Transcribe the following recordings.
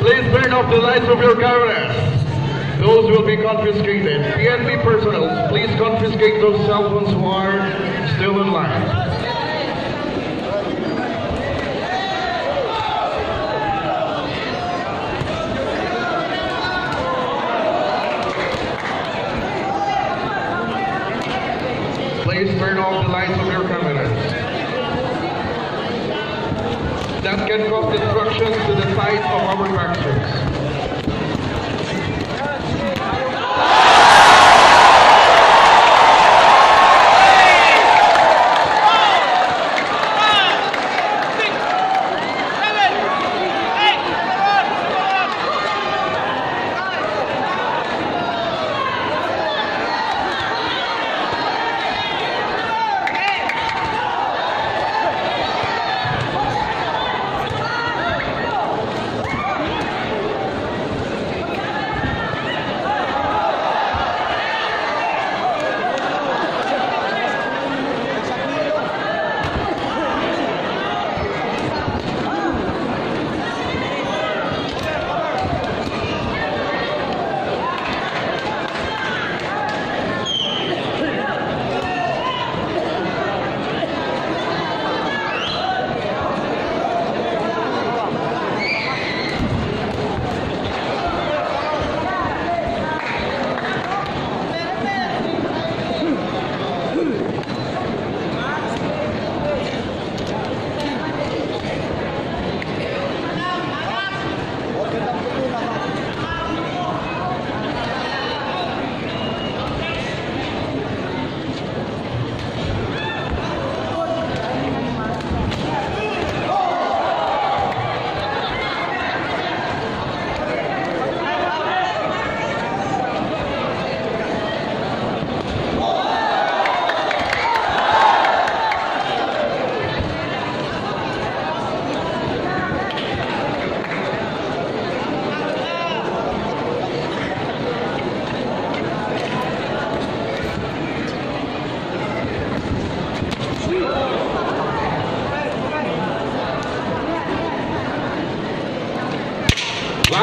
Please turn off the lights of your cameras. Those will be confiscated. PNP personnel, please confiscate those cell phones who are still in line. Please turn off the lights of your cameras. That can cause destruction to the sight of our structures.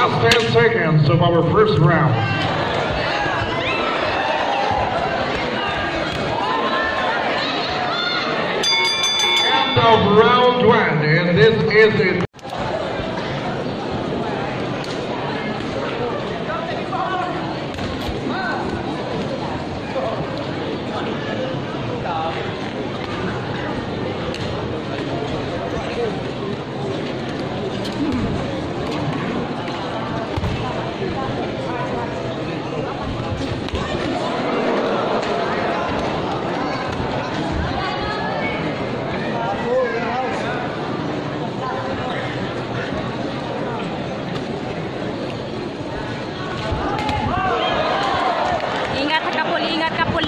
Last 10 seconds of our first round. End of round one, and this is it.